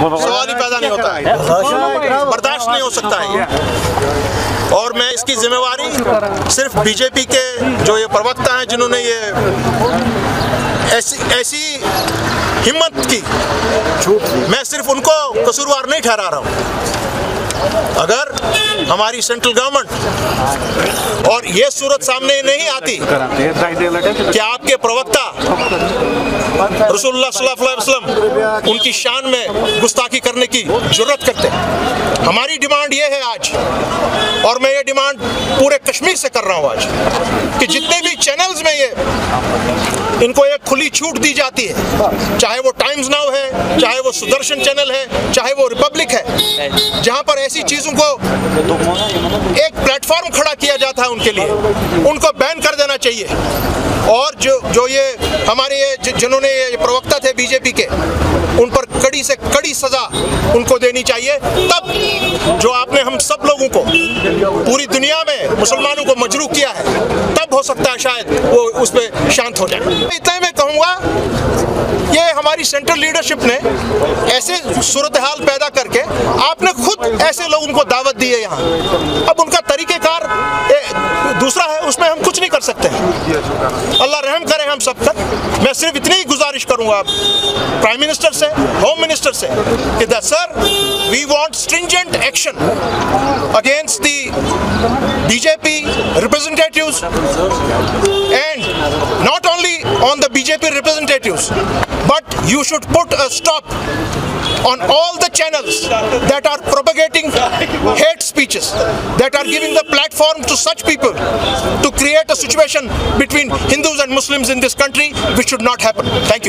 सवाल ही पैदा नहीं होता। है बर्दाश्त नहीं हो सकता है और मैं इसकी जिम्मेवारी सिर्फ़ बीजेपी के जो ये प्रवक्ता हैं जिन्होंने ये ऐसी ऐसी हिम्मत की मैं सिर्फ़ उनको कसूरवार नहीं ठहरा रहा हूँ। अगर हमारी सेंट्रल गवर्नमेंट और ये सूरत सामने नहीं आती कि आपके प्रवक्ता वसल्लम उनकी शान में गुस्ताखी करने की ज़रूरत करते हमारी डिमांड ये है आज और मैं ये डिमांड पूरे कश्मीर से कर रहा हूँ आज, कि जितने भी चैनल्स में ये, इनको एक खुली छूट दी जाती है। चाहे वो टाइम्स नाउ है, चाहे वो सुदर्शन चैनल है, चाहे वो रिपब्लिक है, जहाँ पर ऐसी चीज़ों को एक प्लेटफॉर्म खड़ा किया जाता है उनके लिए, उनको बैन कर देना चाहिए। और जो जो ये हमारे ये जिन्होंने ये प्रवक्ता थे बीजेपी के, उन पर कड़ी से कड़ी सजा उनको देनी चाहिए, तब आपने हम सब लोगों को, पूरी दुनिया में मुसलमानों को मजरू किया है, तब हो सकता है शायद वो उस पर शांत हो जाए। इतने मैं कहूँगा, ये हमारी सेंट्रल लीडरशिप ने ऐसे सूरत हाल पैदा करके आपने खुद ऐसे लोग उनको दावत दी है यहाँ। अब उनका तरीक़ेकार दूसरा है उसमें हम कुछ नहीं कर सकते। अल्लाह रहम करे हम सब तक मैं सिर्फ़ इतनी ही गुजारिश करूँगा प्राइम मिनिस्टर से होम मिनिस्टर से कि the sir we want stringent action against the BJP representatives and not only on the BJP representatives, but you should put a stop on all the channels that are propagating hate speeches, that are giving the platform to such people to create a situation between Hindus and Muslims in this country, which should not happen. Thank you.